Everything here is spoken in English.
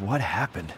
what happened?